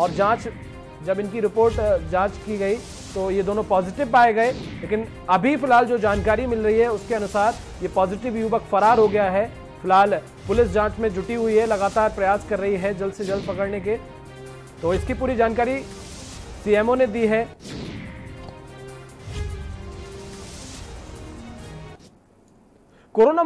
और जाँच, जब इनकी रिपोर्ट जाँच की गई तो ये दोनों पॉजिटिव पाए गए, लेकिन अभी फ़िलहाल जो जानकारी मिल रही है, उसके अनुसार ये पॉजिटिव युवक फरार हो गया है। फ़िलहाल पुलिस जाँच में जुटी हुई है, लगातार प्रयास कर रही है जल्द से जल्द पकड़ने के। तो इसकी पूरी जानकारी सीएमओ ने दी है। कोरोना